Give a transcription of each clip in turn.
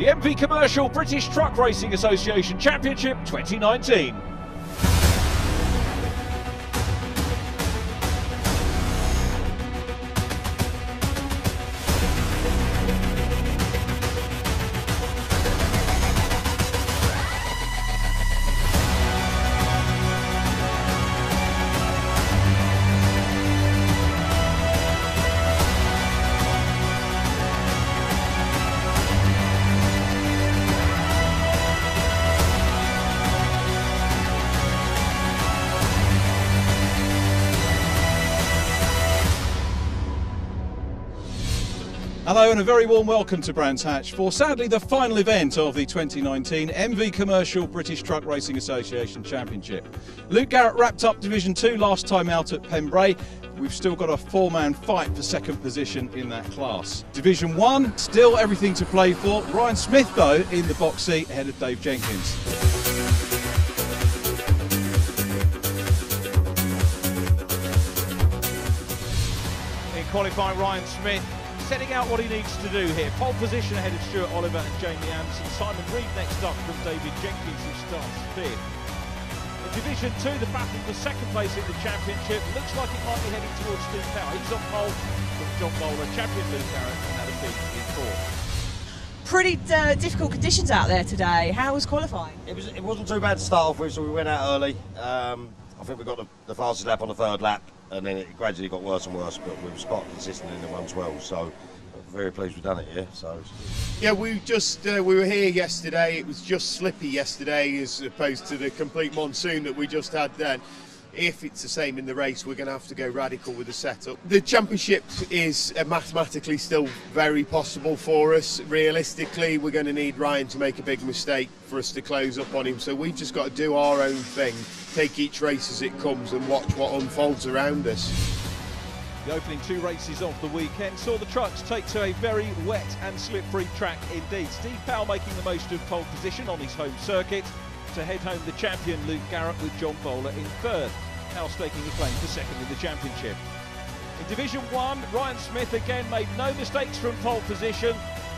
the MV Commercial British Truck Racing Association Championship 2019. And a very warm welcome to Brands Hatch for sadly the final event of the 2019 MV Commercial British Truck Racing Association Championship. Luke Garrett wrapped up Division 2 last time out at Pembrey. We've still got a four-man fight for second position in that class. Division 1, still everything to play for. Ryan Smith though in the box seat ahead of Dave Jenkins. In qualifying, Ryan Smith setting out what he needs to do here. Pole position ahead of Stuart Oliver and Jamie Anderson. Simon Reed next up from David Jenkins, who starts fifth. In Division 2, the battle for second place in the championship looks like it might be heading towards Steve Powell. He's on pole from John Bowler, champion Luke Garrett, and Adam Bint in fourth. Pretty uh, difficult conditions out there today. How was qualifying? It was. It wasn't too bad to start off with, so we went out early. Um, I think we got the, the fastest lap on the third lap, and then it gradually got worse and worse. But we were spot consistent in the 112, so very pleased we've done it here. So Yeah, we just uh, we were here yesterday. It was just slippy yesterday, as opposed to the complete monsoon that we just had then. If it's the same in the race, we're going to have to go radical with the setup. The championship is uh, mathematically still very possible for us. Realistically, we're going to need Ryan to make a big mistake for us to close up on him. So we've just got to do our own thing, take each race as it comes, and watch what unfolds around us. The opening two races of the weekend saw the trucks take to a very wet and slippery track indeed. Steve Powell making the most of pole position on his home circuit to head home the champion Luke Garrett with John Bowler in third. now staking a claim for second in the championship. In Division 1, Ryan Smith again made no mistakes from pole position.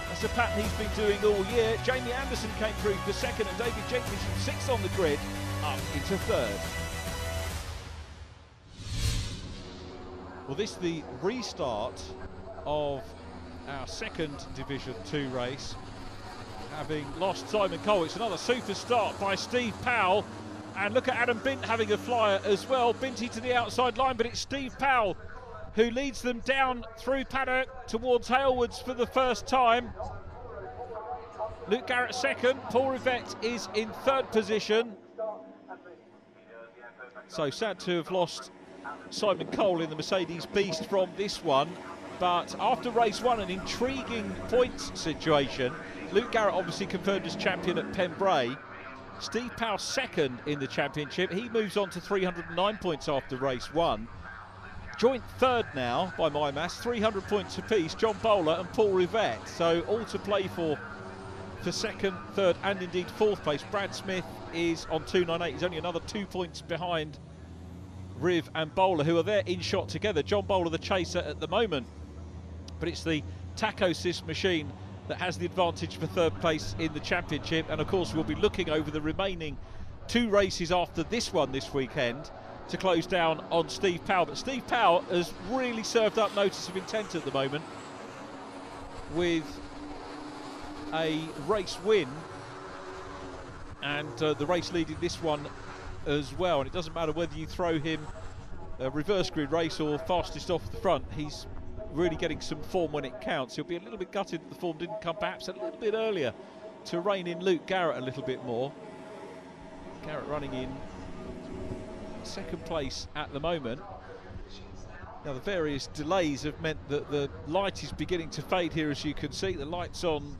That's a pattern he's been doing all year. Jamie Anderson came through for second and David Jenkins from sixth on the grid up into third. Well, this is the restart of our second Division 2 race. Having lost Simon Cole, it's another super start by Steve Powell. And look at Adam Bint having a flyer as well. Binty to the outside line, but it's Steve Powell who leads them down through paddock towards Hailwoods for the first time. Luke Garrett second, Paul Rivett is in third position. So sad to have lost Simon Cole in the Mercedes Beast from this one. But after race one, an intriguing points situation. Luke Garrett obviously confirmed as champion at Pembrey. Steve Powell second in the championship. He moves on to 309 points after race one. Joint third now by my mass, 300 points apiece. John Bowler and Paul Rivett. So all to play for for second, third, and indeed fourth place. Brad Smith is on 298. He's only another two points behind Riv and Bowler, who are there in shot together. John Bowler, the chaser at the moment, but it's the Tacosys machine that has the advantage for third place in the championship. And of course, we'll be looking over the remaining two races after this one this weekend to close down on Steve Powell. But Steve Powell has really served up notice of intent at the moment with a race win and uh, the race leading this one as well. And it doesn't matter whether you throw him a reverse grid race or fastest off the front, he's really getting some form when it counts. He'll be a little bit gutted that the form didn't come perhaps a little bit earlier to rein in Luke Garrett a little bit more. Garrett running in second place at the moment. Now the various delays have meant that the light is beginning to fade here as you can see. The lights on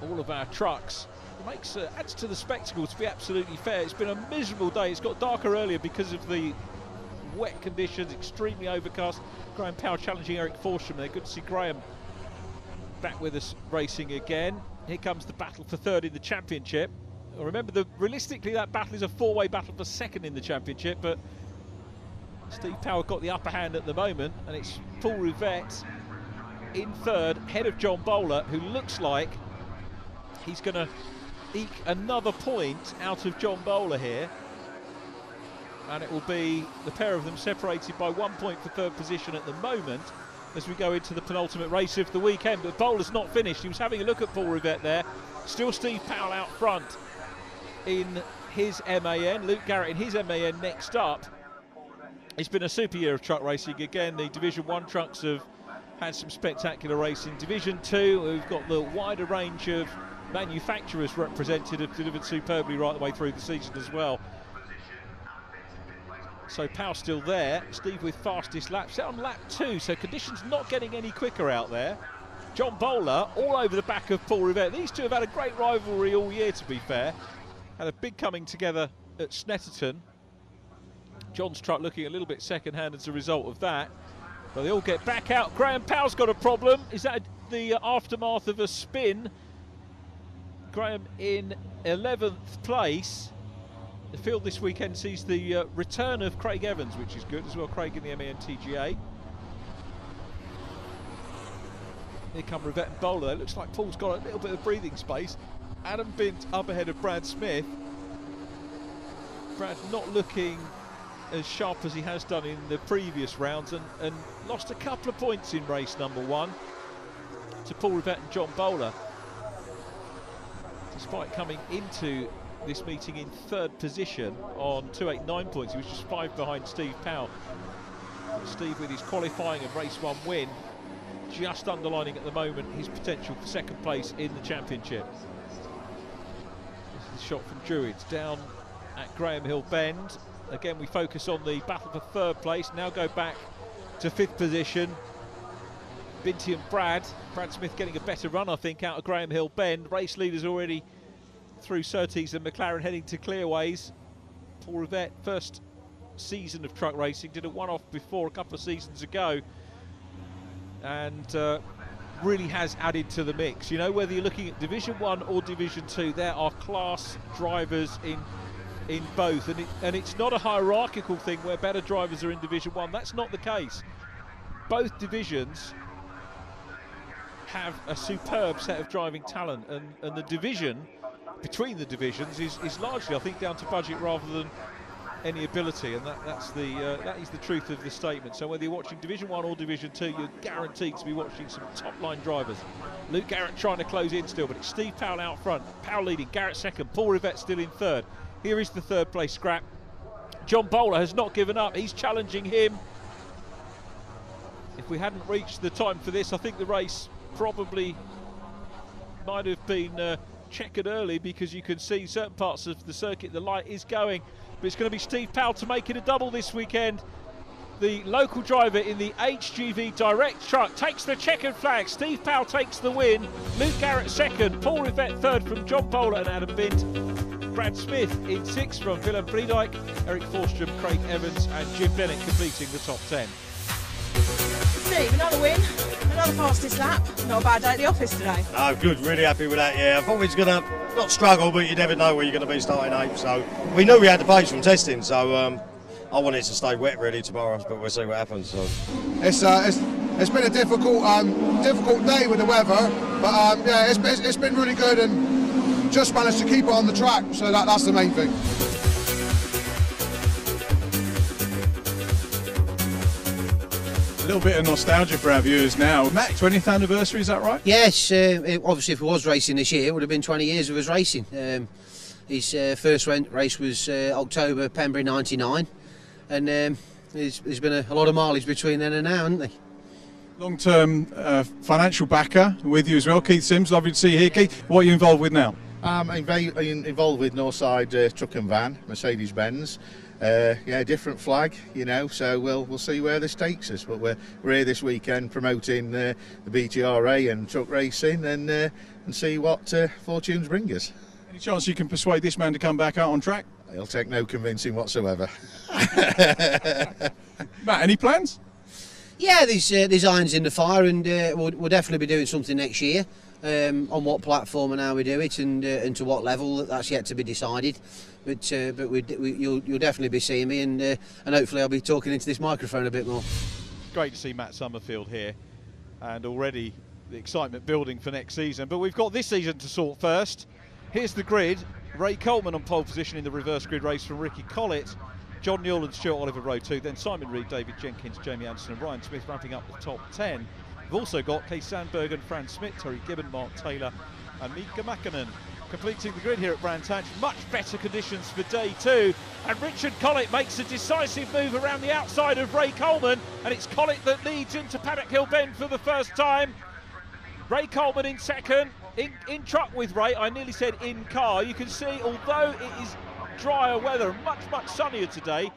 all of our trucks it makes uh, adds to the spectacle to be absolutely fair. It's been a miserable day. It's got darker earlier because of the wet conditions, extremely overcast. Graham Powell challenging Eric Forsham there. Good to see Graham back with us racing again. Here comes the battle for third in the championship. Remember, the, realistically, that battle is a four-way battle for second in the championship, but Steve Powell got the upper hand at the moment, and it's Paul Rivett in third, head of John Bowler, who looks like he's going to eke another point out of John Bowler here. And it will be the pair of them separated by one point for third position at the moment as we go into the penultimate race of the weekend. But Bowler's not finished. He was having a look at Paul Rivett there. Still Steve Powell out front in his MAN. Luke Garrett in his MAN next up. It's been a super year of truck racing. Again, the Division 1 trucks have had some spectacular racing. Division 2, we've got the wider range of manufacturers represented, have delivered superbly right the way through the season as well. So Powell still there. Steve with fastest lap. Set on lap two, so conditions not getting any quicker out there. John Bowler all over the back of Paul Rivett. These two have had a great rivalry all year, to be fair. Had a big coming together at Snetterton. John's truck looking a little bit second-hand as a result of that. But they all get back out. Graham Powell's got a problem. Is that the aftermath of a spin? Graham in 11th place. The field this weekend sees the uh, return of Craig Evans, which is good as well. Craig in the MAN TGA. Here come Rivett and Bowler. It looks like Paul's got a little bit of breathing space. Adam Bint up ahead of Brad Smith. Brad not looking as sharp as he has done in the previous rounds and, and lost a couple of points in race number one to Paul Rivett and John Bowler. Despite coming into this meeting in third position on 289 points, he was just five behind Steve Powell. Steve with his qualifying and race one win just underlining at the moment his potential for second place in the championship. This is a shot from Druids down at Graham Hill Bend. Again, we focus on the battle for third place. Now go back to fifth position. Binty and Brad. Brad Smith getting a better run, I think, out of Graham Hill Bend. Race leaders already through Surtees and McLaren heading to Clearways. Paul Rivett, first season of truck racing, did a one-off before a couple of seasons ago and uh, really has added to the mix. You know, whether you're looking at Division 1 or Division 2, there are class drivers in in both, and, it, and it's not a hierarchical thing where better drivers are in Division 1. That's not the case. Both divisions have a superb set of driving talent, and, and the division between the divisions is, is largely, I think, down to budget rather than any ability, and that, that's the uh, that is the truth of the statement. So whether you're watching Division One or Division Two, you're guaranteed to be watching some top line drivers. Luke Garrett trying to close in still, but it's Steve Powell out front. Powell leading, Garrett second, Paul Rivett still in third. Here is the third place scrap. John Bowler has not given up. He's challenging him. If we hadn't reached the time for this, I think the race probably might have been uh, checkered early because you can see certain parts of the circuit the light is going but it's going to be Steve Powell to make it a double this weekend. The local driver in the HGV Direct truck takes the checkered flag. Steve Powell takes the win. Luke Garrett second. Paul Rivett third from John Bowler and Adam Bint. Brad Smith in sixth from Willem Briedijk. Eric Forstrom, Craig Evans and Jim Bennett completing the top 10. Steve, another win, another fastest lap. Not a bad day at the office today. Oh, good. Really happy with that. Yeah, I thought we was gonna not struggle, but you never know where you're going to be starting eighth. So we knew we had the pace from testing. So um, I wanted to stay wet really tomorrow, but we'll see what happens. So. It's, uh, it's it's been a difficult um, difficult day with the weather, but um, yeah, it's, it's, it's been really good and just managed to keep it on the track. So that, that's the main thing. A little bit of nostalgia for our viewers now. Matt, 20th anniversary, is that right? Yes, uh, it, obviously if he was racing this year, it would have been 20 years of his racing. Um, his uh, first race was uh, October, Pembrey 99, and um, there's, there's been a, a, lot of mileage between then and now, hasn't there? Long term uh, financial backer with you as well, Keith Sims. Lovely to see you here, Keith. What are you involved with now? I'm involved with Northside uh, Truck and Van, Mercedes Benz uh, yeah, different flag, you know. So we'll we'll see where this takes us. But we're we're here this weekend promoting uh, the BTRA and truck racing, and uh, and see what uh, fortunes bring us. Any chance you can persuade this man to come back out on track? He'll take no convincing whatsoever. Matt, any plans? Yeah, there's uh, there's irons in the fire, and uh, we'll, we'll definitely be doing something next year. Um, on what platform and how we do it, and and to what level, that's yet to be decided but uh, but we, we, you'll, you'll definitely be seeing me, and uh, and hopefully I'll be talking into this microphone a bit more. Great to see Matt Summerfield here, and already the excitement building for next season. But we've got this season to sort first. Here's the grid. Ray Coleman on pole position in the reverse grid race from Ricky Collett. John Newell and Stuart Oliver row two. Then Simon Reed, David Jenkins, Jamie Anderson, and Ryan Smith wrapping up the top 10. We've also got Kay Sandberg and Fran Smith, Terry Gibbon, Mark Taylor, and Mika Makinen completing the grid here at Brands Hatch. Much better conditions for day two. And Richard Collett makes a decisive move around the outside of Ray Coleman. And it's Collett that leads into Paddock Hill Bend for the first time. Ray Coleman in second. In, in truck with Ray, I nearly said in car. You can see, although it is drier weather, much, much sunnier today,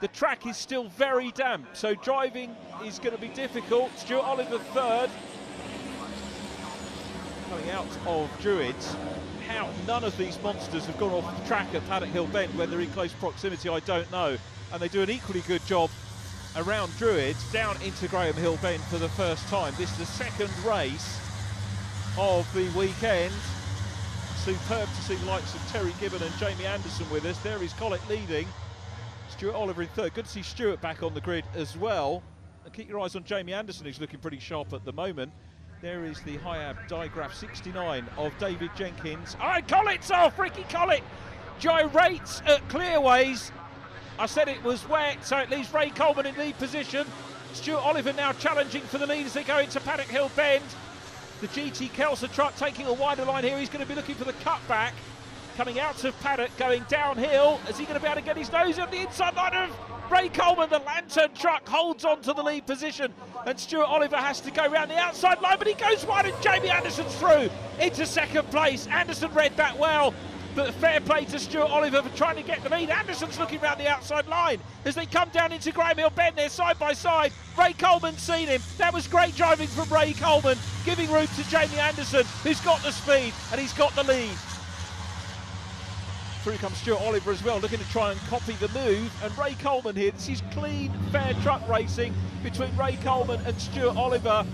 the track is still very damp. So driving is going to be difficult. Stuart Oliver third. Coming out of Druids how none of these monsters have gone off the track at Paddock Hill Bend when they're in close proximity, I don't know. And they do an equally good job around Druids down into Graham Hill Bend for the first time. This is the second race of the weekend. Superb to see the likes of Terry Gibbon and Jamie Anderson with us. There is Collett leading. Stuart Oliver in third. Good to see Stuart back on the grid as well. And keep your eyes on Jamie Anderson, who's looking pretty sharp at the moment. There is the Hiab digraph 69 of David Jenkins. Right, Collett's off. Oh, Ricky Collett gyrates at Clearways. I said it was wet, so it leaves Ray Coleman in lead position. Stuart Oliver now challenging for the lead as they go into Paddock Hill Bend. The GT Kelsa truck taking a wider line here. He's going to be looking for the cutback. Coming out of Paddock, going downhill. Is he going to be able to get his nose on the inside line of Ray Coleman, the lantern truck, holds on to the lead position, and Stuart Oliver has to go around the outside line, but he goes wide, and Jamie Anderson's through into second place. Anderson read that well, but fair play to Stuart Oliver for trying to get the lead. Anderson's looking around the outside line as they come down into Graham Hill Bend. They're side by side. Ray Coleman's seen him. That was great driving from Ray Coleman, giving room to Jamie Anderson, who's got the speed and he's got the lead. Through comes Stuart Oliver as well, looking to try and copy the move. And Ray Coleman here. This is clean, fair truck racing between Ray Coleman and Stuart Oliver.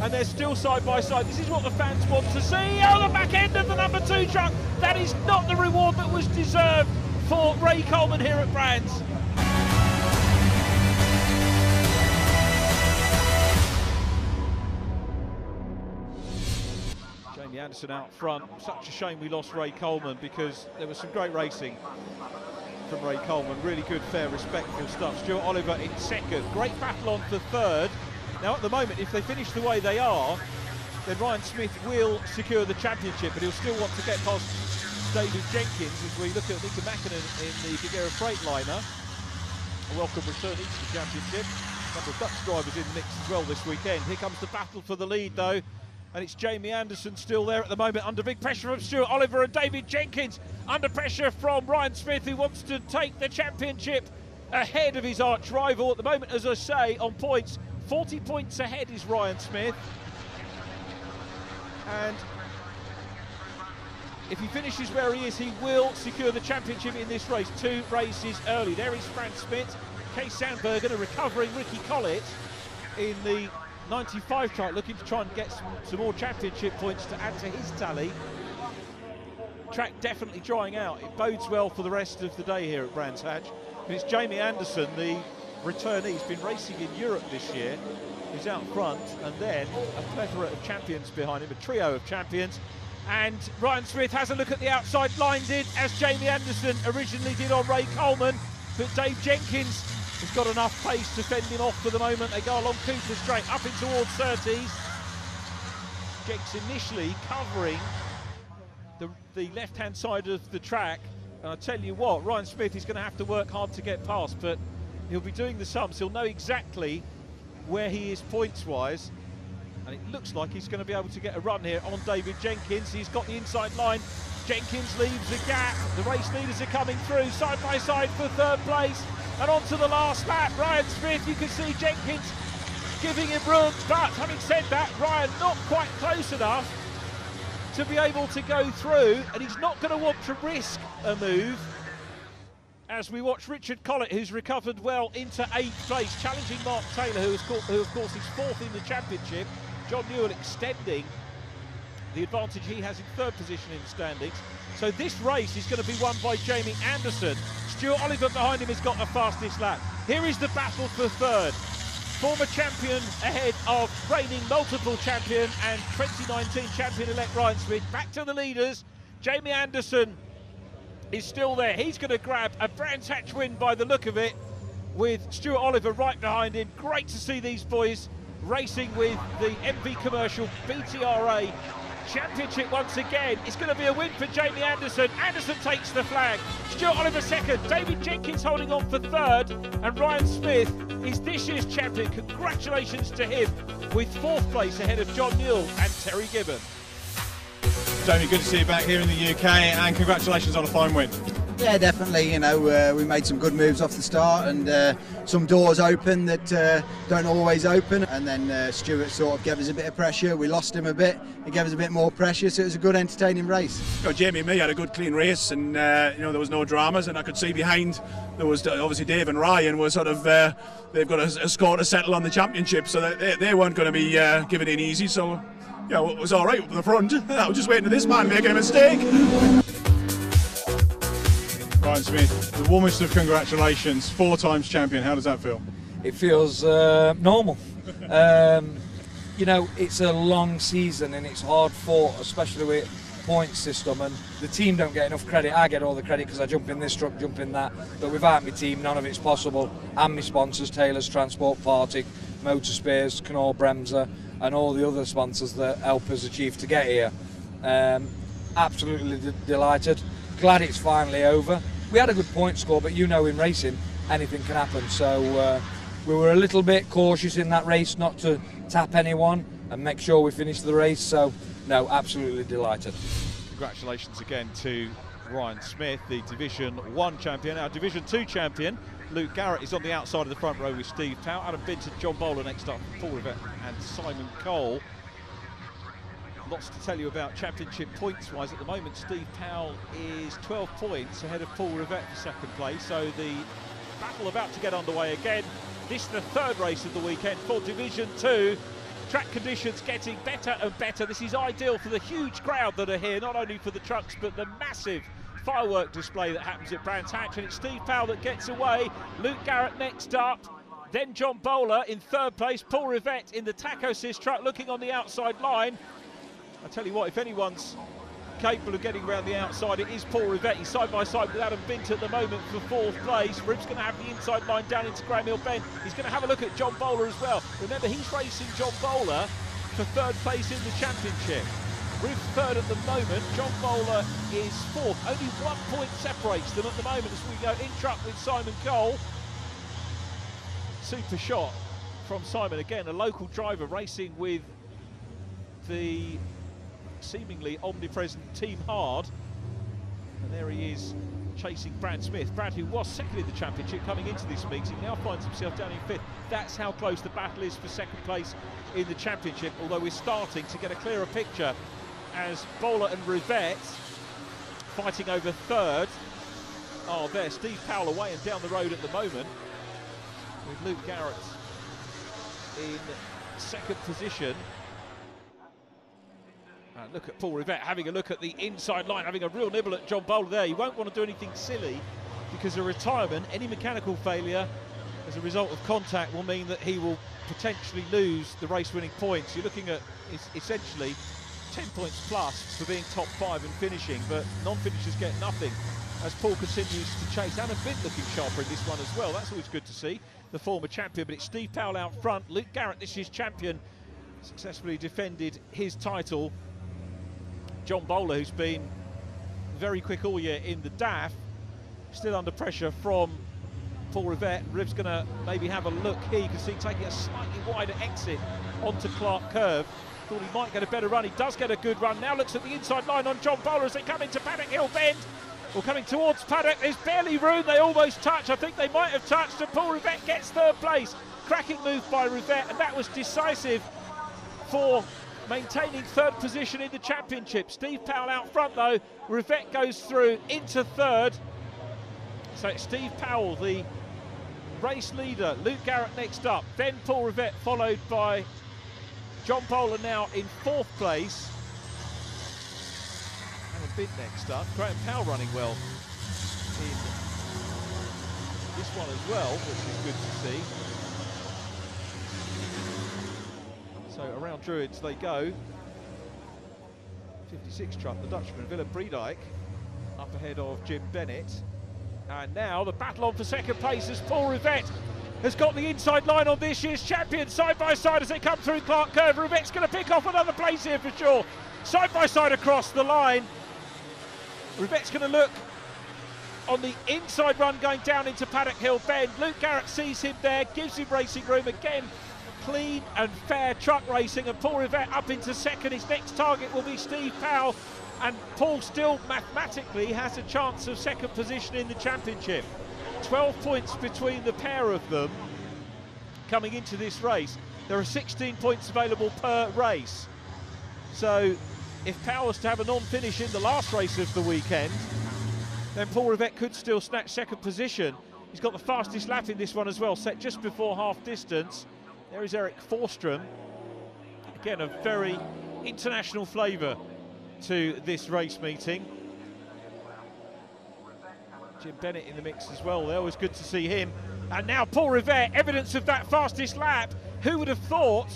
And they're still side by side. This is what the fans want to see. Oh, the back end of the number two truck. That is not the reward that was deserved for Ray Coleman here at Brands. Anderson out front. Such a shame we lost Ray Coleman because there was some great racing from Ray Coleman. Really good, fair, respectful stuff. Stuart Oliver in second. Great battle on for third. Now, at the moment, if they finish the way they are, then Ryan Smith will secure the championship, but he'll still want to get past David Jenkins as we look at Mika Makinen in the Gagera Freightliner. A welcome return each to the championship. A couple of Dutch drivers in the mix as well this weekend. Here comes the battle for the lead, though. And it's Jamie Anderson still there at the moment under big pressure from Stuart Oliver and David Jenkins. Under pressure from Ryan Smith, who wants to take the championship ahead of his arch rival. At the moment, as I say, on points, 40 points ahead is Ryan Smith. And if he finishes where he is, he will secure the championship in this race. Two races early. There is Fran Smith, Kay Sandberg, and a recovering Ricky Collett in the 95 truck, looking to try and get some, some more championship points to add to his tally. Track definitely drying out. It bodes well for the rest of the day here at Brands Hatch. It's Jamie Anderson, the returnee. He's been racing in Europe this year. He's out front, and then a plethora of champions behind him, a trio of champions. And Ryan Smith has a look at the outside line, did as Jamie Anderson originally did on Ray Coleman. But Dave Jenkins has got enough pace to fend him off for the moment. They go along Cooper Straight, up in towards Surtees. Jenks initially covering the, the left-hand side of the track. And I tell you what, Ryan Smith is going to have to work hard to get past, but he'll be doing the sums. He'll know exactly where he is points-wise. And it looks like he's going to be able to get a run here on David Jenkins. He's got the inside line. Jenkins leaves a gap. The race leaders are coming through side by side for third place. And on to the last lap. Ryan Smith, you can see Jenkins giving him room. But having said that, Ryan not quite close enough to be able to go through. And he's not going to want to risk a move as we watch Richard Collett, who's recovered well into eighth place, challenging Mark Taylor, who, who of course is fourth in the championship. John Newell extending the advantage he has in third position in standings. So this race is going to be won by Jamie Anderson. Stuart Oliver behind him has got the fastest lap. Here is the battle for third. former champion ahead of reigning multiple champion and 2019 champion-elect Ryan Smith. Back to the leaders. Jamie Anderson is still there. He's going to grab a Brands Hatch win by the look of it with Stuart Oliver right behind him. Great to see these boys racing with the MV Commercial BTRA Championship once again. It's going to be a win for Jamie Anderson. Anderson takes the flag. Stuart Oliver second. David Jenkins holding on for third. And Ryan Smith is this year's champion. Congratulations to him with fourth place ahead of John Newell and Terry Gibbon. Jamie, good to see you back here in the UK and congratulations on a fine win. Yeah, definitely. You know, uh, we made some good moves off the start and uh, some doors open that uh, don't always open. And then uh, Stuart sort of gave us a bit of pressure. We lost him a bit. He gave us a bit more pressure, so it was a good, entertaining race. You know, Jamie and me had a good, clean race, and uh, you know there was no dramas. And I could see behind there was uh, obviously Dave and Ryan were sort of they've got a, a, score to settle on the championship, so they, they weren't going to be giving in easy. So yeah, it was all right up the front. I was just waiting for this man to make a mistake. Ryan Smith, the warmest of congratulations, four times champion. How does that feel? It feels uh, normal. um, you know, it's a long season and it's hard fought, especially with point system. And the team don't get enough credit. I get all the credit because I jump in this truck, jump in that. But without my team, none of it's possible. And my sponsors, Taylor's Transport Party, Motorspares, Knorr Bremse, and all the other sponsors that help us achieve to get here. Um, absolutely d- delighted. Glad it's finally over we had a good point score, but you know in racing anything can happen. So uh, we were a little bit cautious in that race not to tap anyone and make sure we finished the race. So no, absolutely delighted. Congratulations again to Ryan Smith, the Division 1 champion. Our Division 2 champion, Luke Garrett, is on the outside of the front row with Steve Powell. Adam Vincent, John Bowler next up, Paul Rivett and Simon Cole lots to tell you about championship points wise at the moment. Steve Powell is 12 points ahead of Paul Rivett for second place. So the battle about to get underway again. This is the third race of the weekend for Division 2. Track conditions getting better and better. This is ideal for the huge crowd that are here, not only for the trucks, but the massive firework display that happens at Brands Hatch. And it's Steve Powell that gets away. Luke Garrett next up. Then John Bowler in third place. Paul Rivett in the Taco truck looking on the outside line. I tell you what, if anyone's capable of getting around the outside, it is Paul Rivett, side by side with Adam Bint at the moment for fourth place. Riv's going to have the inside line down into Graham Hill Bend. He's going to have a look at John Bowler as well. Remember, he's racing John Bowler for third place in the championship. Rib third at the moment. John Bowler is fourth. Only one point separates them at the moment as we go in truck with Simon Cole. Super shot from Simon again, a local driver racing with the seemingly omnipresent Team Hard. And there he is chasing Brad Smith. Brad, who was second in the championship coming into this meeting, now finds himself down in fifth. That's how close the battle is for second place in the championship, although we're starting to get a clearer picture as Bowler and Rivett fighting over third. Oh, there, Steve Powell away and down the road at the moment with Luke Garrett in second position. Uh, look at Paul Rivett having a look at the inside line, having a real nibble at John Bowler there. He won't want to do anything silly because a retirement, any mechanical failure as a result of contact will mean that he will potentially lose the race winning points. You're looking at essentially 10 points plus for being top five and finishing, but non-finishers get nothing as Paul continues to chase. Adam Bint looking sharper in this one as well. That's always good to see. The former champion, but it's Steve Powell out front. Luke Garrett, this year's champion, successfully defended his title John Bowler, who's been very quick all year in the DAF, still under pressure from Paul Rivett. Riv's going to maybe have a look here. You can see taking a slightly wider exit onto Clark Curve. Thought he might get a better run. He does get a good run. Now looks at the inside line on John Bowler as they come into Paddock Hill Bend. Or coming towards Paddock. There's barely room. They almost touch. I think they might have touched. And Paul Rivett gets third place. Cracking move by Rivett. And that was decisive for maintaining third position in the championship. Steve Powell out front though. Rivett goes through into third. So it's Steve Powell, the race leader. Luke Garrett next up. Then Paul Rivett followed by John Bowler now in fourth place. And a bit next up. Graham Powell running well in this one as well, which is good to see. Mount Druids they go. 56 truck, the Dutchman, Willem Breedijk, up ahead of Jim Bennett. And now the battle on for second place as Paul Rivett has got the inside line on this year's champion, side by side as they come through Clark Curve. Rivett's going to pick off another place here for sure. Side by side across the line. Rivett's going to look on the inside run going down into Paddock Hill Bend. Luke Garrett sees him there, gives him racing room again. Clean and fair truck racing, and Paul Rivett up into second. His next target will be Steve Powell, and Paul still mathematically has a chance of second position in the championship. 12 points between the pair of them coming into this race. There are 16 points available per race. So if Powell was to have a non-finish in the last race of the weekend, then Paul Rivett could still snatch second position. He's got the fastest lap in this one as well, set just before half distance. There is Eric Forstrom. Again, a very international flavour to this race meeting. Jim Bennett in the mix as well there, was good to see him. And now Paul Rivett, evidence of that fastest lap. Who would have thought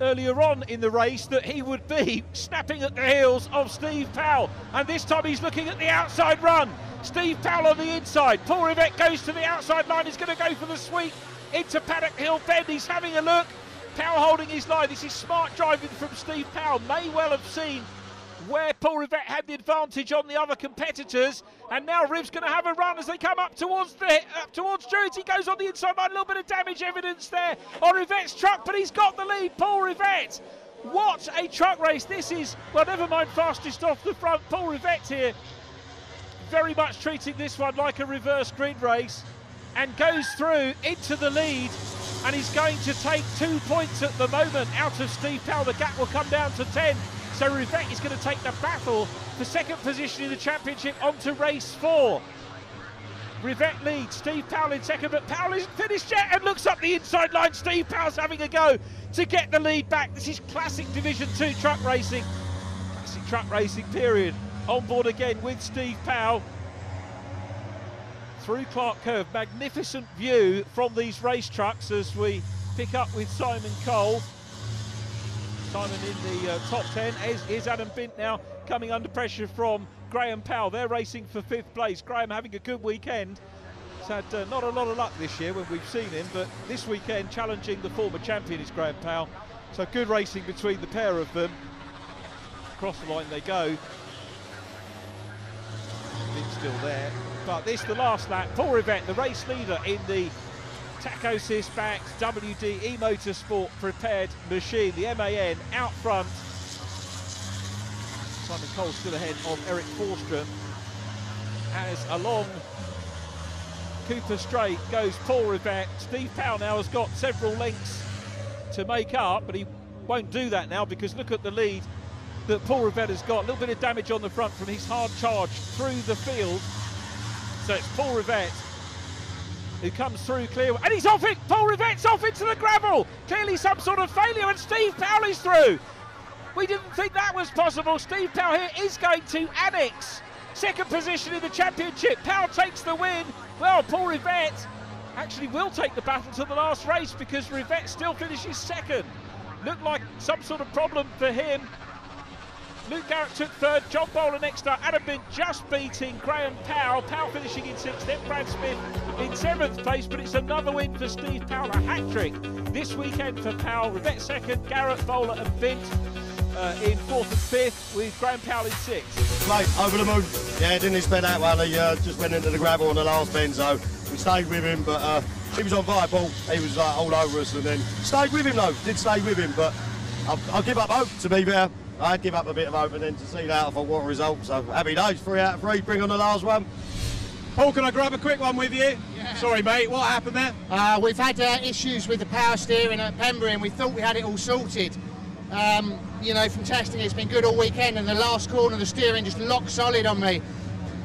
earlier on in the race that he would be snapping at the heels of Steve Powell. And this time he's looking at the outside run. Steve Powell on the inside. Paul Rivett goes to the outside line. He's going to go for the sweep into Paddock Hill Bend. He's having a look. Powell holding his line. This is smart driving from Steve Powell. May well have seen where Paul Rivett had the advantage on the other competitors, and now Riv's going to have a run as they come up towards the up towards Druids. He goes on the inside line, a little bit of damage evidence there on Rivett's truck, but he's got the lead. Paul Rivett. What a truck race this is. Well, never mind fastest off the front. Paul Rivett here, very much treating this one like a reverse grid race, and goes through into the lead. And he's going to take two points at the moment out of Steve Powell. The gap will come down to 10. So Rivett is going to take the battle for second position in the championship onto race four. Rivett leads, Steve Powell in second, but Powell isn't finished yet and looks up the inside line. Steve Powell's having a go to get the lead back. This is classic Division 2 truck racing. Classic truck racing period. On board again with Steve Powell. Through Clark Curve, magnificent view from these race trucks as we pick up with Simon Cole. Simon in the uh, top 10. Is, Adam Bint now coming under pressure from Graham Powell. They're racing for fifth place. Graham having a good weekend. He's had uh, not a lot of luck this year when we've seen him, but this weekend challenging the former champion is Graham Powell. So good racing between the pair of them. Across the line they go. Bint's still there. But this the last lap. Paul Rivett, the race leader in the Tacosis backed WD E-Motorsport prepared machine, the MAN out front. Simon Cole still ahead of Eric Forstrom. As along Cooper Straight goes Paul Rivett. Steve Powell now has got several lengths to make up, but he won't do that now because look at the lead that Paul Rivett has got. A little bit of damage on the front from his hard charge through the field. So it's Paul Rivett who comes through clear. And he's off it! Paul Rivett's off into the gravel! Clearly some sort of failure, and Steve Powell is through. We didn't think that was possible. Steve Powell here is going to annex second position in the championship. Powell takes the win. Well, Paul Rivett actually will take the battle to the last race because Rivett still finishes second. Looked like some sort of problem for him. Luke Garrett took third, John Bowler next up, Adam Bint just beating Graham Powell. Powell finishing in sixth, then Brad Smith in seventh place, but it's another win for Steve Powell, a hat trick this weekend for Powell. Rivett second, Garrett, Bowler and Bint uh, in fourth and fifth, with Graham Powell in sixth. Mate, over the moon. Yeah, didn't expect that one. He uh, just went into the gravel on the last bend, so we stayed with him, but uh, he was on fire, Paul. He was like all over us, and then stayed with him though. Did stay with him, but I'll, I'll give up hope. To be fair, I'd give up a bit of hope, and then to see that, I thought what a result. So happy days, three out of three. Bring on the last one. Paul, can I grab a quick one with you? Yeah. Sorry, mate. What happened there? Uh, we've had uh, issues with the power steering at Pembrey, and we thought we had it all sorted. Um, you know, from testing, it's been good all weekend, and the last corner, the steering just locked solid on me.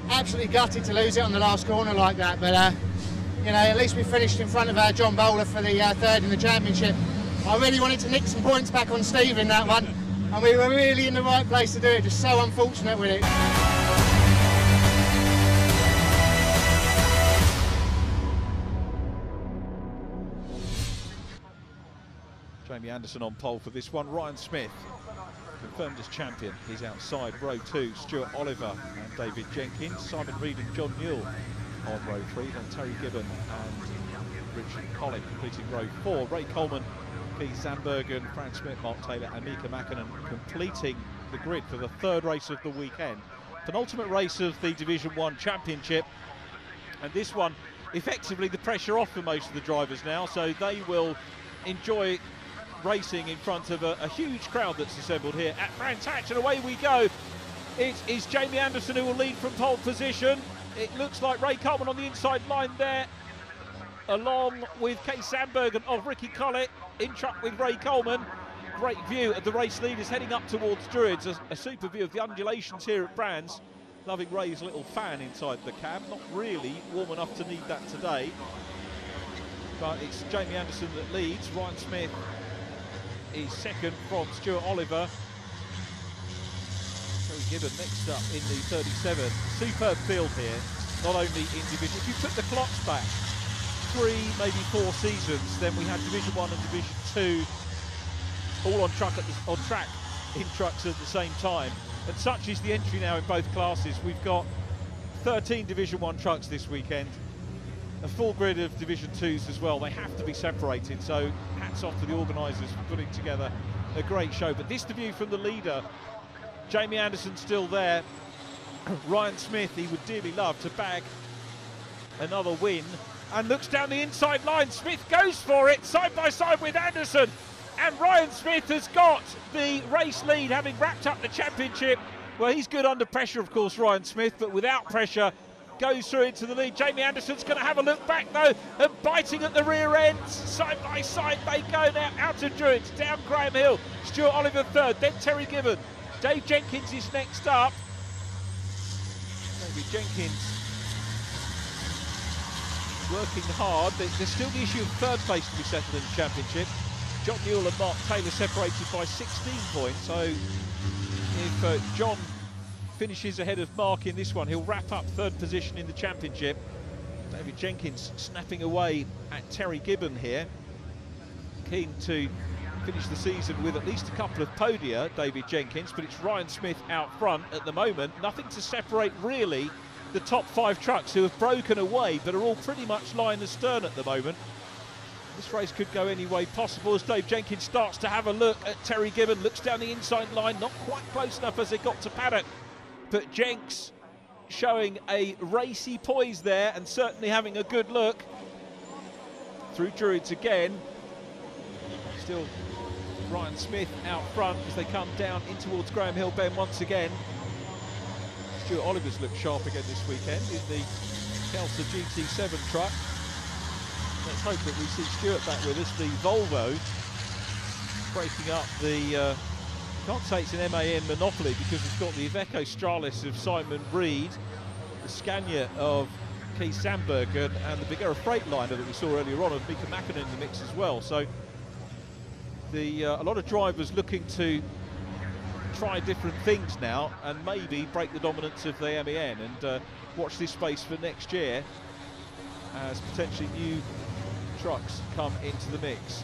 Absolutely gutted to lose it on the last corner like that, but uh, you know, at least we finished in front of uh, John Bowler for the uh, third in the championship. I really wanted to nick some points back on Steve in that one, and we were really in the right place to do it. Just so unfortunate with it. Jamie Anderson on pole for this one. Ryan Smith confirmed as champion. He's outside row two. Stuart Oliver and David Jenkins. Simon Reed and John Newell on row three. Then Terry Gibbon and Richard Collett completing row four. Ray Coleman, Keith Sandbergen, Fran Smith, Mark Taylor and Mika Makinen completing the grid for the third race of the weekend. Penultimate race of the Division 1 Championship. And this one, effectively the pressure off for most of the drivers now, so they will enjoy racing in front of a, a huge crowd that's assembled here at Brands Hatch. And away we go. It is Jamie Anderson who will lead from pole position. It looks like Ray Coleman on the inside line there, along with Kay Sandbergen of Ricky Collett in truck with Ray Coleman. Great view of the race leaders heading up towards Druids. A, a super view of the undulations here at Brands. Loving Ray's little fan inside the cab. Not really warm enough to need that today. But it's Jamie Anderson that leads. Ryan Smith is second from Stuart Oliver. Terry Gibbon next up in the 37. Superb field here, not only individual. If you put the clocks back three, maybe four seasons, then we had Division One and Division Two all on truck the, on track in trucks at the same time. And such is the entry now in both classes. We've got 13 Division One trucks this weekend, a full grid of Division Twos as well. They have to be separated. So hats off to the organisers for putting together a great show. But this the view from the leader. Jamie Anderson still there. Ryan Smith, he would dearly love to bag another win and looks down the inside line. Smith goes for it side by side with Anderson. And Ryan Smith has got the race lead, having wrapped up the championship. Well, he's good under pressure, of course, Ryan Smith, but without pressure, goes through into the lead. Jamie Anderson's going to have a look back, though, and biting at the rear end. Side by side, they go now out of Druids, down Graham Hill. Stuart Oliver third, then Terry Gibbon. Dave Jenkins is next up. David Jenkins working hard. There's still the issue of third place to be settled in the championship. John Newell and Mark Taylor separated by 16 points. So if uh, John finishes ahead of Mark in this one, he'll wrap up third position in the championship. David Jenkins snapping away at Terry Gibbon here. Keen to finish the season with at least a couple of podia, David Jenkins, but it's Ryan Smith out front at the moment. Nothing to separate really the top five trucks who have broken away but are all pretty much line astern at the moment. This race could go any way possible as Dave Jenkins starts to have a look at Terry Gibbon, looks down the inside line, not quite close enough as they got to paddock. But Jenks showing a racy poise there and certainly having a good look through Druids again. Still Ryan Smith out front as they come down in towards Graham Hill Bend once again. Stuart Oliver's looked sharp again this weekend in the Kelsa GT7 truck. Let's hope that we see Stuart back with us. The Volvo breaking up the, uh, can't say it's an MAN monopoly because it's got the Iveco Stralis of Simon Reed, the Scania of Keith Sandbergen and the Bigera Freightliner that we saw earlier on of Mika Makinen in the mix as well. So the uh, a lot of drivers looking to try different things now and maybe break the dominance of the MAN and uh, watch this space for next year as potentially new trucks come into the mix.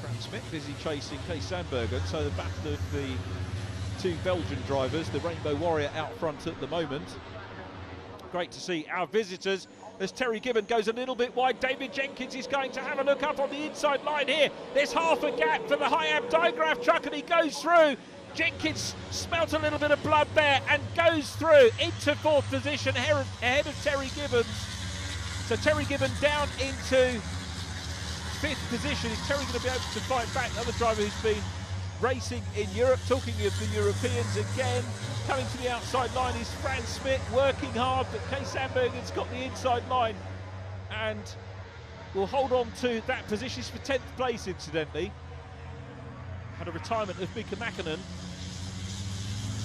Fran Smith busy chasing Keith Sandbergen, so the battle of the two Belgian drivers, the Rainbow Warrior out front at the moment. Great to see our visitors as Terry Gibbon goes a little bit wide. David Jenkins is going to have a look up on the inside line here. There's half a gap for the Hiab digraph truck and he goes through. Jenkins smelt a little bit of blood there and goes through into fourth position ahead of Terry Gibbons. So Terry Gibbon down into fifth position. Is Terry going to be able to fight back? Another driver who's been racing in Europe. Talking of the Europeans again, coming to the outside line is Fran Smith, working hard, but Kay Sandbergen's got the inside line and will hold on to that position for 10th place, incidentally. Had a retirement of Mika Makinen.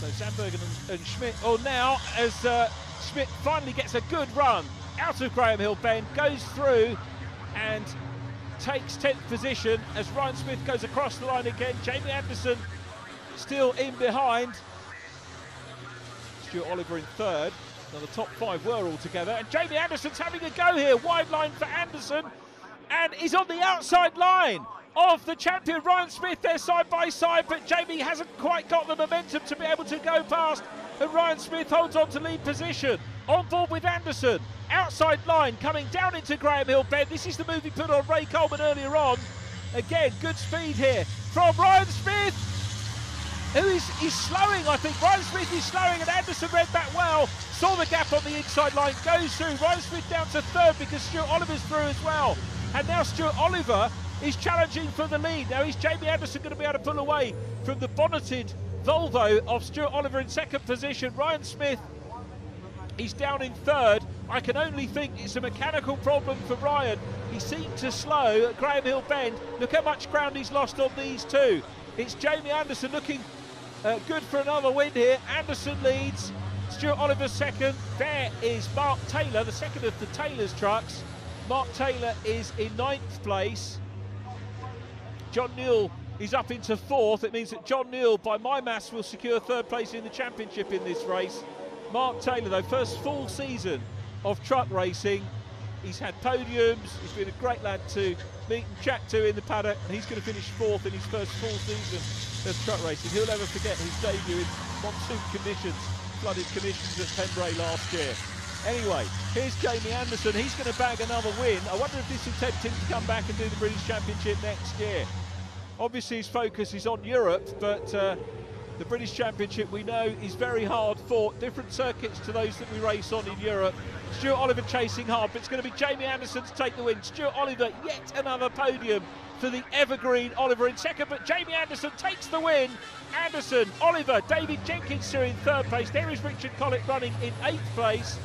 So Sandberg and, and, Schmidt. Oh, now as uh, Schmidt finally gets a good run out of Graham Hill Bend, goes through and takes 10th position as Ryan Smith goes across the line again. Jamie Anderson still in behind. Stuart Oliver in third. Now the top five were all together. And Jamie Anderson's having a go here. Wide line for Anderson. And he's on the outside line. Of the champion Ryan Smith there side by side, but Jamie hasn't quite got the momentum to be able to go past. And Ryan Smith holds on to lead position. On board with Anderson. Outside line coming down into Graham Hill Bend. This is the move he put on Ray Coleman earlier on. Again, good speed here from Ryan Smith, who is, is slowing, I think. Ryan Smith is slowing, and Anderson read that well. Saw the gap on the inside line, goes through. Ryan Smith down to third because Stuart Oliver's through as well. And now Stuart Oliver is challenging for the lead. Now is Jamie Anderson going to be able to pull away from the bonneted Volvo of Stuart Oliver in second position. Ryan Smith, he's down in third. I can only think it's a mechanical problem for Ryan. He seemed to slow at Graham Hill Bend. Look how much ground he's lost on these two. It's Jamie Anderson looking uh, good for another win here. Anderson leads. Stuart Oliver second. There is Mark Taylor, the second of the Taylor's trucks. Mark Taylor is in ninth place. John Newell is up into fourth. It means that John Newell, by my maths, will secure third place in the championship in this race. Mark Taylor, though, first full season of truck racing. He's had podiums. He's been a great lad to meet and chat to in the paddock, and he's going to finish fourth in his first full season of truck racing. He'll never forget his debut in monsoon conditions, flooded conditions at Pembrey last year. Anyway, here's Jamie Anderson. He's going to bag another win. I wonder if this will tempt him to come back and do the British Championship next year. Obviously, his focus is on Europe, but uh, the British Championship we know is very hard fought. Different circuits to those that we race on in Europe. Stuart Oliver chasing hard, but it's going to be Jamie Anderson to take the win. Stuart Oliver, yet another podium for the evergreen Oliver in second, but Jamie Anderson takes the win. Anderson, Oliver, David Jenkins are in third place. There is Richard Collett running in eighth place.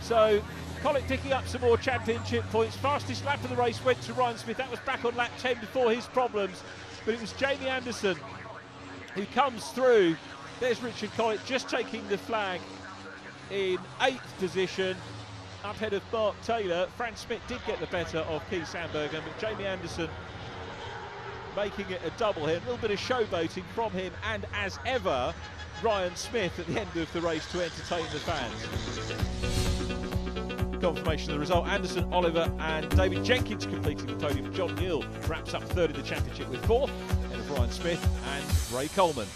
So Collett picking up some more championship points. Fastest lap of the race went to Ryan Smith. That was back on lap 10 before his problems. But it was Jamie Anderson who comes through. There's Richard Collett just taking the flag in eighth position. Up ahead of Mark Taylor. Fran Smith did get the better of Keith Sandbergen, but Jamie Anderson making it a double here. A little bit of showboating from him, and as ever, Ryan Smith at the end of the race to entertain the fans confirmation of the result. Anderson, Oliver, and David Jenkins completing the podium. John Newell wraps up third in the championship with fourth, and of Ryan Smith and Ray Coleman.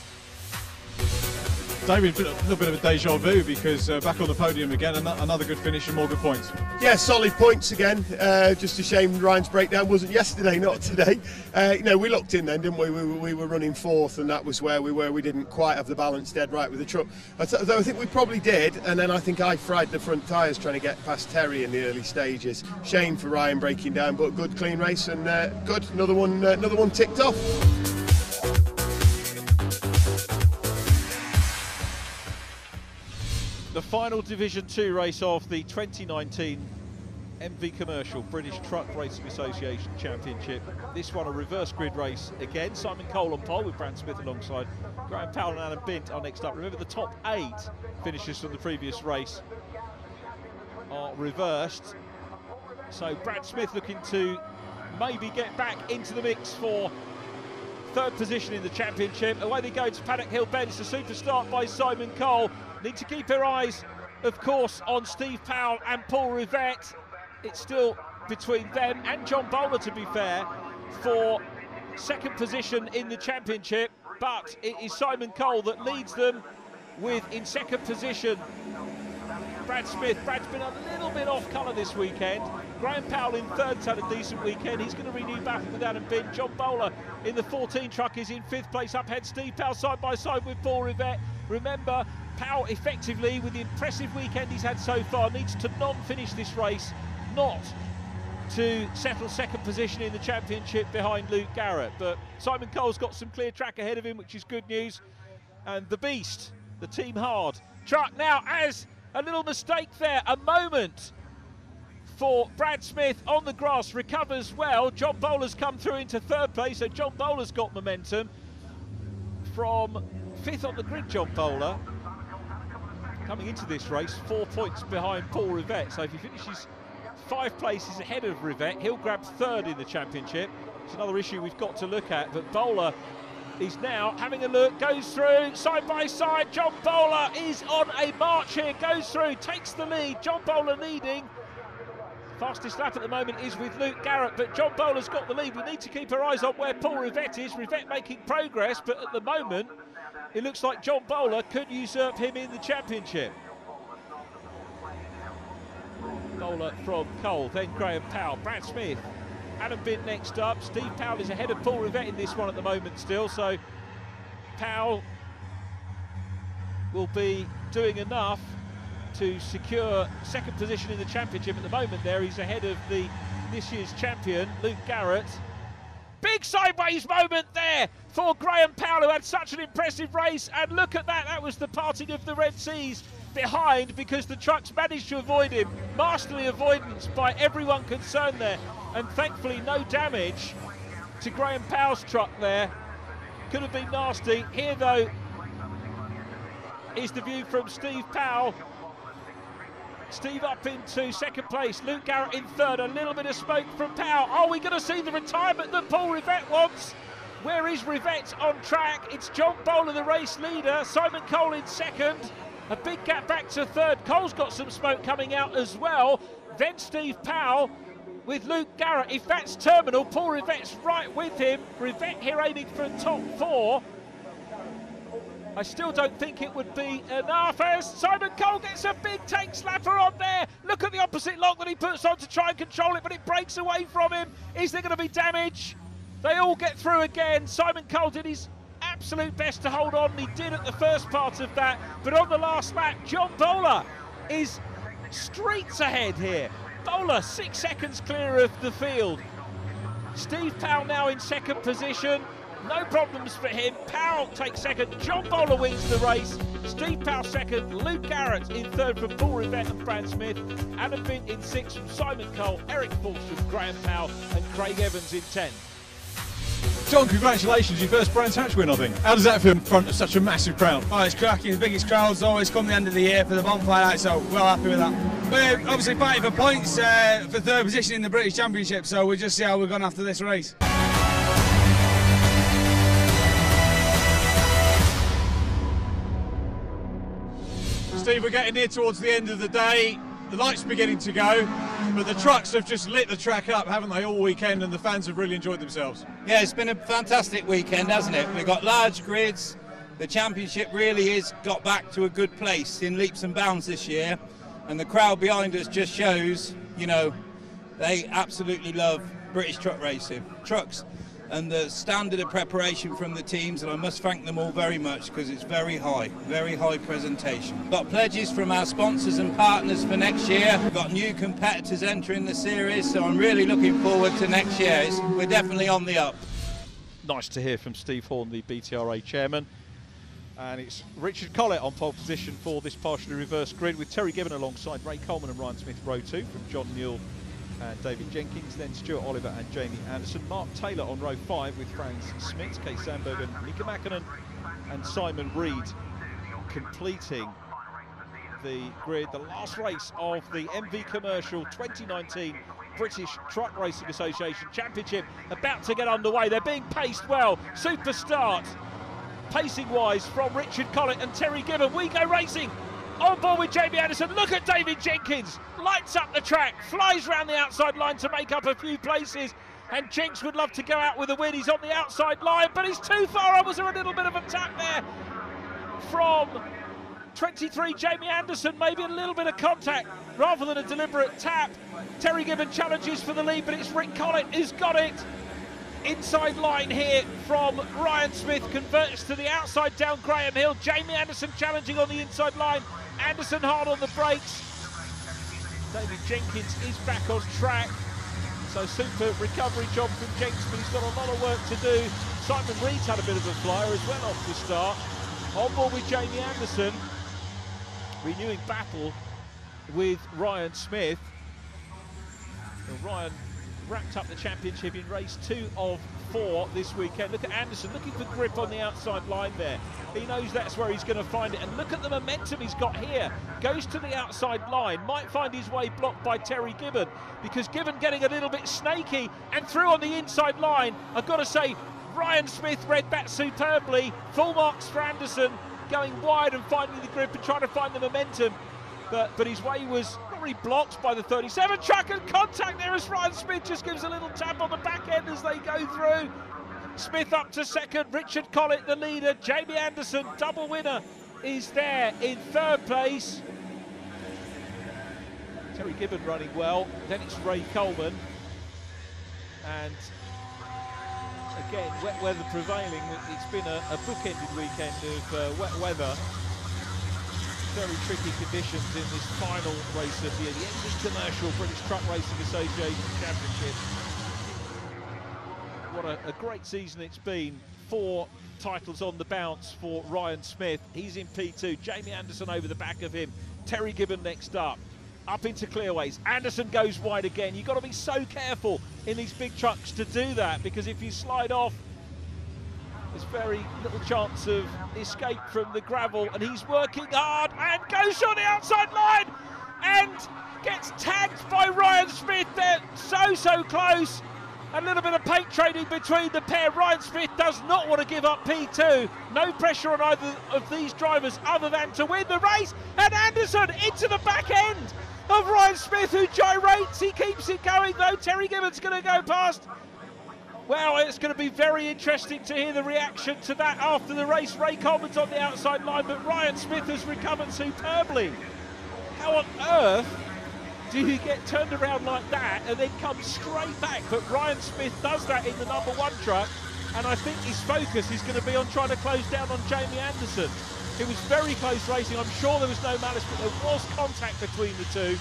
David, a little bit of a deja vu because uh, back on the podium again, another good finish and more good points. Yeah, solid points again. Uh, just a shame Ryan's breakdown wasn't yesterday, not today. Uh, you know, we looked in then, didn't we? We, we were running fourth, and that was where we were. We didn't quite have the balance dead right with the truck. Though I think we probably did, and then I think I fried the front tyres trying to get past Terry in the early stages. Shame for Ryan breaking down, but good clean race and uh, good. Another one, uh, another one ticked off. The final Division 2 race of the 2019 MV Commercial British Truck Racing Association Championship. This one a reverse grid race again. Simon Cole on pole with Brad Smith alongside Graham Powell and Adam Bint are next up. Remember the top eight finishes from the previous race are reversed. So Brad Smith looking to maybe get back into the mix for third position in the championship. Away they go to Paddock Hill Bend. It's a super start by Simon Cole. Need to keep their eyes, of course, on Steve Powell and Paul Rivett. It's still between them and John Bowler, to be fair, for second position in the championship. But it is Simon Cole that leads them with in second position Brad Smith. Brad's been a little bit off colour this weekend. Graham Powell in third's had a decent weekend. He's going to renew battle with Adam Bint. John Bowler in the 14 truck is in fifth place. Up ahead, Steve Powell side by side with Paul Rivett. Remember, Powell effectively, with the impressive weekend he's had so far, needs to non-finish this race, not to settle second position in the championship behind Luke Garrett. But Simon Cole's got some clear track ahead of him, which is good news. And the Beast, the Team Hard truck now as a little mistake there, a moment for Brad Smith on the grass, recovers well. John Bowler's come through into third place, so John Bowler's got momentum from fifth on the grid, John Bowler coming into this race, four points behind Paul Rivett. So if he finishes five places ahead of Rivett, he'll grab third in the championship. It's another issue we've got to look at. But Bowler is now having a look, goes through side by side. John Bowler is on a march here, goes through, takes the lead. John Bowler leading Fastest lap at the moment is with Luke Garrett, but John Bowler's got the lead. We need to keep our eyes on where Paul Rivett is. Rivett making progress, but at the moment, it looks like John Bowler could usurp him in the championship. Bowler from Cole, then Graham Powell, Brad Smith, Adam Bint next up. Steve Powell is ahead of Paul Rivett in this one at the moment still, so Powell will be doing enough to secure second position in the championship at the moment there. He's ahead of the this year's champion, Luke Garrett. Big sideways moment there for Graham Powell, who had such an impressive race. And look at that, that was the parting of the Red Seas behind because the trucks managed to avoid him. Masterly avoidance by everyone concerned there. And thankfully, no damage to Graham Powell's truck there. Could have been nasty. Here, though, is the view from Steve Powell. Steve up into second place. Luke Garrett in third. A little bit of smoke from Powell. Are we going to see the retirement that Paul Rivett wants? Where is Rivett on track? It's John Bowler, the race leader. Simon Cole in second. A big gap back to third. Cole's got some smoke coming out as well. Then Steve Powell with Luke Garrett. If that's terminal, Paul Rivett's right with him. Rivett here aiming for a top four. I still don't think it would be enough as Simon Cole gets a big tank slapper on there. Look at the opposite lock that he puts on to try and control it, but it breaks away from him. Is there going to be damage? They all get through again. Simon Cole did his absolute best to hold on. He did at the first part of that, but on the last lap, John Bowler is streets ahead here. Bowler six seconds clear of the field. Steve Powell now in second position. No problems for him. Powell takes second. John Bowler wins the race. Steve Powell second. Luke Garrett in third from Paul Rivett and Brad Smith. Adam Bint in sixth from Simon Cole, Eric Fulsham, Graham Powell, and Craig Evans in 10. John, congratulations, your first Brands Hatch win, I think. How does that feel in front of such a massive crowd? Oh, it's cracking. The biggest crowds always come the end of the year for the bonfire night, so we're well happy with that. We're obviously fighting for points uh, for third position in the British Championship, so we'll just see how we're going after this race. Steve, we're getting near towards the end of the day. The lights are beginning to go, but the trucks have just lit the track up, haven't they, all weekend, and the fans have really enjoyed themselves. Yeah, it's been a fantastic weekend, hasn't it? We've got large grids. The championship really is got back to a good place in leaps and bounds this year, and the crowd behind us just shows, you know, they absolutely love British truck racing. Trucks and the standard of preparation from the teams, and I must thank them all very much because it's very high, very high presentation. Got pledges from our sponsors and partners for next year. We've got new competitors entering the series, so I'm really looking forward to next year. It's, we're definitely on the up. Nice to hear from Steve Horn, the BTRA chairman. And it's Richard Collett on pole position for this partially reversed grid with Terry Gibbon alongside Ray Coleman and Ryan Smith row two from John Newell and David Jenkins, then Stuart Oliver and Jamie Anderson. Mark Taylor on row five with Franz Smith, Kay Sandberg and Mika Mäkinen, and Simon Reed completing the grid. The last race of the MV Commercial 2019 British Truck Racing Association Championship about to get underway. They're being paced well. Super start, pacing wise, from Richard Collett and Terry Gibbon. We go racing on board with Jamie Anderson. Look at David Jenkins. Lights up the track, flies round the outside line to make up a few places. And Jenks would love to go out with a win. He's on the outside line, but he's too far. Was there a little bit of a tap there from 23 Jamie Anderson? Maybe a little bit of contact rather than a deliberate tap. Terry Gibbon challenges for the lead, but it's Rick Collett who's got it. Inside line here from Ryan Smith converts to the outside down Graham Hill. Jamie Anderson challenging on the inside line. Anderson hard on the brakes. David Jenkins is back on track. So super recovery job from Jenkins, but he's got a lot of work to do. Simon Reed's had a bit of a flyer as well off the start. On board with Jamie Anderson. Renewing battle with Ryan Smith. And Ryan wrapped up the championship in race two of four this weekend. Look at Anderson looking for grip on the outside line there. He knows that's where he's going to find it. And look at the momentum he's got here. Goes to the outside line, might find his way blocked by Terry Gibbon because Gibbon getting a little bit snaky and through on the inside line. I've got to say, Ryan Smith read that superbly. Full marks for Anderson going wide and finding the grip and trying to find the momentum. But, but his way was Blocked by the 37 truck and contact there as Ryan Smith just gives a little tap on the back end as they go through. Smith up to second, Richard Collett the leader, Jamie Anderson, double winner, is there in third place. Terry Gibbon running well, then it's Ray Coleman. And again, wet weather prevailing. It's been a, a bookended weekend of uh, wet weather. Very tricky conditions in this final race of the year, the MV Commercial British Truck Racing Association Championship. What a, a great season it's been. Four titles on the bounce for Ryan Smith. He's in P2. Jamie Anderson over the back of him. Terry Gibbon next up up into clearways. Anderson goes wide again. You've got to be so careful in these big trucks to do that because if you slide off, there's very little chance of escape from the gravel. And he's working hard and goes on the outside line and gets tagged by Ryan Smith. They're so, so close. A little bit of paint trading between the pair. Ryan Smith does not want to give up P2. No pressure on either of these drivers other than to win the race. And Anderson into the back end of Ryan Smith who gyrates. He keeps it going though. Terry Gibbon's going to go past. Well, it's going to be very interesting to hear the reaction to that after the race. Ray Coleman's on the outside line, but Ryan Smith has recovered superbly. How on earth do you get turned around like that and then come straight back? But Ryan Smith does that in the number one truck, and I think his focus is going to be on trying to close down on Jamie Anderson. It was very close racing. I'm sure there was no malice, but there was contact between the two.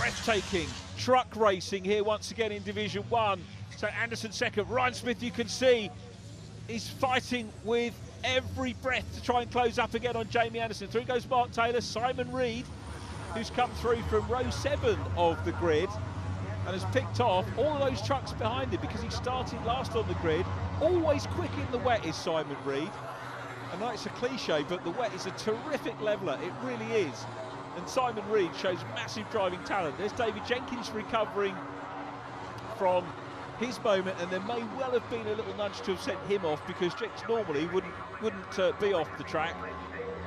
Breathtaking truck racing here once again in Division 1. So Anderson second. Ryan Smith, you can see, is fighting with every breath to try and close up again on Jamie Anderson. Through goes Mark Taylor, Simon Reed, who's come through from row seven of the grid and has picked off all of those trucks behind him because he started last on the grid. Always quick in the wet is Simon Reed. I know it's a cliche, but the wet is a terrific leveller. It really is. And Simon Reed shows massive driving talent. There's David Jenkins recovering from his moment, and there may well have been a little nudge to have sent him off because Jenks normally wouldn't wouldn't uh, be off the track.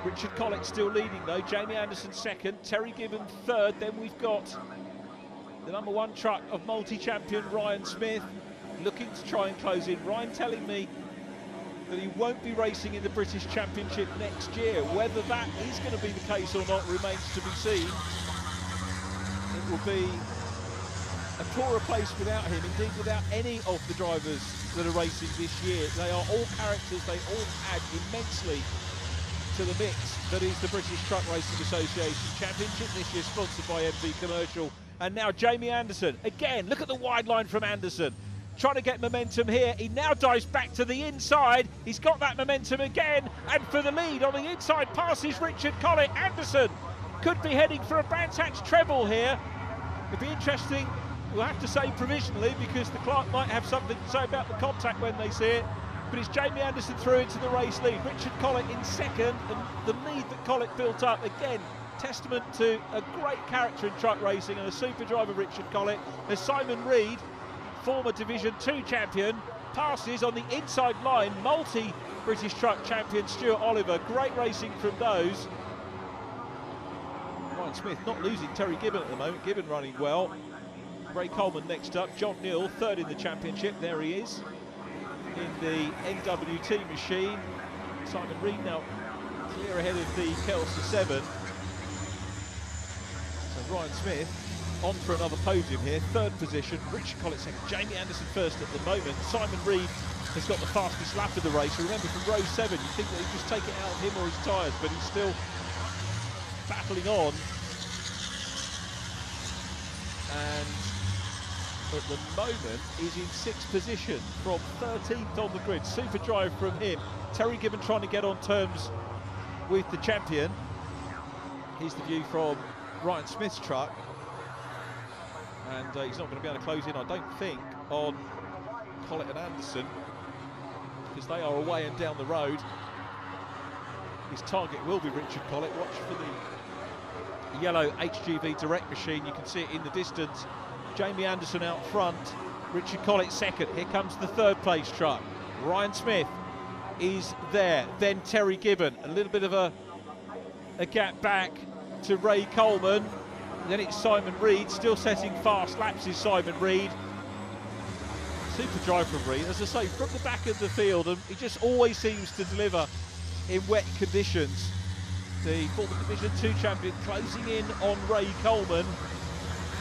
Richard Collett still leading though. Jamie Anderson second, Terry Gibbon third. Then we've got the number one truck of multi-champion Ryan Smith looking to try and close in. Ryan telling me that he won't be racing in the British Championship next year. Whether that is going to be the case or not remains to be seen. It will be a poorer place without him, indeed without any of the drivers that are racing this year. They are all characters, they all add immensely to the mix that is the British Truck Racing Association Championship this year sponsored by MV Commercial. And now Jamie Anderson, again, look at the wide line from Anderson trying to get momentum here. He now dives back to the inside. He's got that momentum again, and for the lead on the inside passes Richard Collett. Anderson could be heading for a Hatch treble here. It'd be interesting. We'll have to say provisionally because the clerk might have something to say about the contact when they see it. But it's Jamie Anderson through into the race lead. Richard Collett in second, and the lead that Collett built up again testament to a great character in truck racing and a super driver Richard Collett. There's Simon Reed former Division 2 champion, passes on the inside line, multi British truck champion Stuart Oliver. Great racing from those. Ryan Smith not losing Terry Gibbon at the moment, Gibbon running well. Ray Coleman next up, John Newell third in the championship, there he is. In the NWT machine, Simon Reed now clear ahead of the Kelsa 7. So Ryan Smith on for another podium here. Third position, Richard Collett second, Jamie Anderson first at the moment. Simon Reed has got the fastest lap of the race. Remember, from row seven, you think he'd just take it out of him or his tyres, but he's still battling on. And at the moment, he's in sixth position from 13th on the grid. Super drive from him. Terry Gibbon trying to get on terms with the champion. Here's the view from Ryan Smith's truck and uh, he's not going to be able to close in, I don't think, on Collett and Anderson because they are away and down the road. His target will be Richard Collett. Watch for the yellow HGV direct machine. You can see it in the distance. Jamie Anderson out front. Richard Collett second. Here comes the third place truck. Ryan Smith is there. Then Terry Gibbon. A little bit of a, a gap back to Ray Coleman. Then it's Simon Reed, still setting fast laps is Simon Reed. Super drive from Reed, as I say, from the back of the field, and he just always seems to deliver in wet conditions. The former Division 2 champion closing in on Ray Coleman.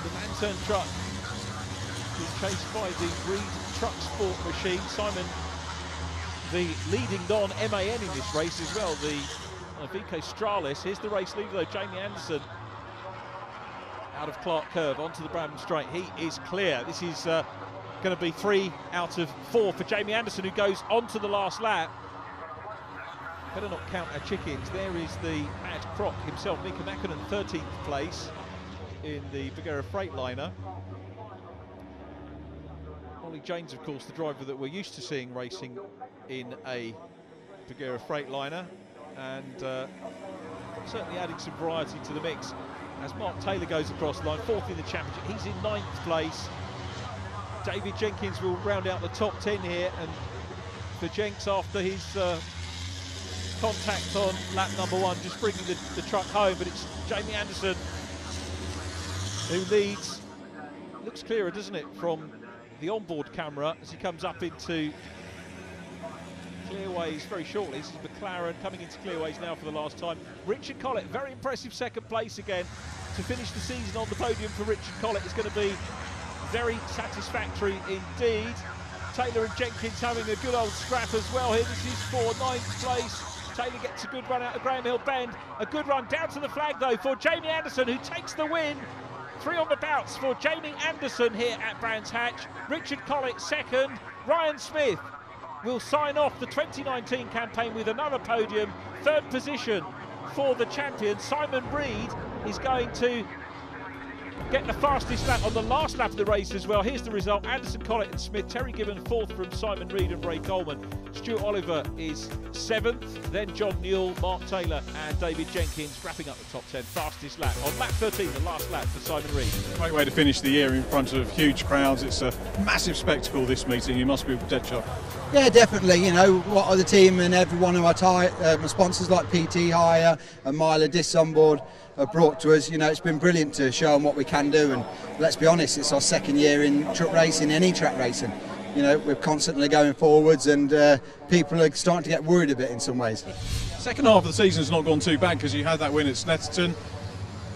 The Lantern truck is chased by the Reed Truck Sport machine. Simon, the leading non MAN in this race as well, the uh, VK Stralis. Here's the race leader though, Jamie Anderson. Out of Clark Curve onto the Brabham Straight. He is clear. This is uh, going to be three out of four for Jamie Anderson, who goes onto the last lap. Better not count our chickens. There is the Mad Croc himself, Mika Mäkinen, 13th place in the Bagheera Freightliner. Ollie James, of course, the driver that we're used to seeing racing in a Bagheera Freightliner, and uh, certainly adding some variety to the mix. As Mark Taylor goes across the line, fourth in the championship, he's in ninth place. David Jenkins will round out the top 10 here, and for Jenks after his uh, contact on lap number one, just bringing the, the truck home, but it's Jamie Anderson who leads. Looks clearer, doesn't it, from the onboard camera as he comes up into Clearways very shortly. This is McLaren coming into Clearways now for the last time. Richard Collett, very impressive second place again. To finish the season on the podium for Richard Collett is going to be very satisfactory indeed. Taylor and Jenkins having a good old scrap as well here. This is for ninth place. Taylor gets a good run out of Graham Hill Bend. A good run down to the flag though for Jamie Anderson who takes the win. Three on the bounce for Jamie Anderson here at Brands Hatch. Richard Collett second. Ryan Smith will sign off the 2019 campaign with another podium. Third position for the champion. Simon Reed is going to get the fastest lap on the last lap of the race as well. Here's the result. Anderson, Collett and Smith. Terry Gibbon fourth from Simon Reed and Ray Coleman. Stuart Oliver is seventh. Then John Newell, Mark Taylor and David Jenkins wrapping up the top 10. Fastest lap on lap 13, the last lap for Simon Reed. Great way to finish the year in front of huge crowds. It's a massive spectacle, this meeting. You must be dead shot. Yeah, definitely. You know, what the team and every one of our uh, sponsors like PT Hire and Myla Dis on board have brought to us. You know, it's been brilliant to show them what we can do. And let's be honest, it's our second year in truck racing, any track racing. You know, we're constantly going forwards, and uh, people are starting to get worried a bit in some ways. Second half of the season's not gone too bad because you had that win at Snetterton.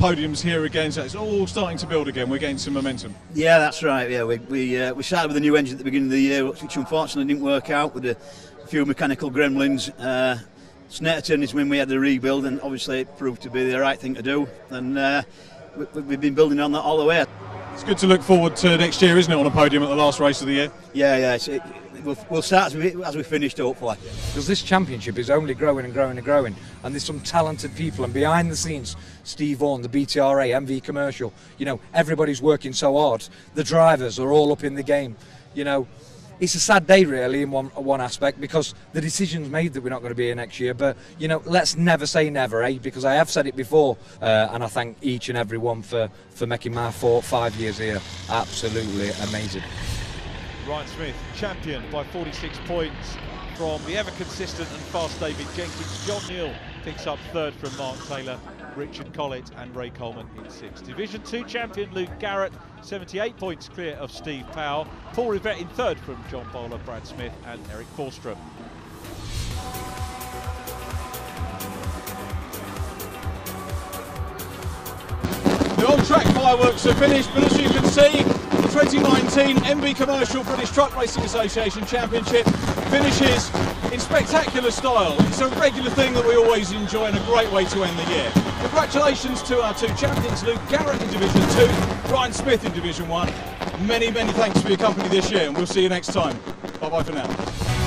Podiums here again, so it's all starting to build again. We're getting some momentum. Yeah, that's right. Yeah, we we, uh, we started with a new engine at the beginning of the year, which unfortunately didn't work out with a few mechanical gremlins. Uh, Snetterton is when we had the rebuild, and obviously it proved to be the right thing to do. And uh, we, we've been building on that all the way. It's good to look forward to next year, isn't it, on a podium at the last race of the year? Yeah, yeah. It's, it, we'll, we'll start as we, as we finished, hopefully. Because this championship is only growing and growing and growing, and there's some talented people. And behind the scenes, Steve Vaughan, the BTRA, MV Commercial, you know, everybody's working so hard. The drivers are all up in the game. You know, it's a sad day really in one one aspect because the decision's made that we're not going to be here next year. But you know, let's never say never, eh? Because I have said it before, uh, and I thank each and every one for for making my four five years here absolutely amazing. Ryan Smith, champion by 46 points from the ever consistent and fast David Jenkins. John Newell picks up third from Mark Taylor, Richard Collett and Ray Coleman in sixth. Division 2 champion Luke Garrett, 78 points clear of Steve Powell. Paul Rivett in third from John Bowler, Brad Smith and Eric Forstrom. The on-track fireworks are finished, but as you can see, the 2019 MV Commercial British Truck Racing Association Championship finishes in spectacular style. It's a regular thing that we always enjoy and a great way to end the year. Congratulations to our two champions, Luke Garrett in Division 2, Ryan Smith in Division 1. Many, many thanks for your company this year and we'll see you next time. Bye-bye for now.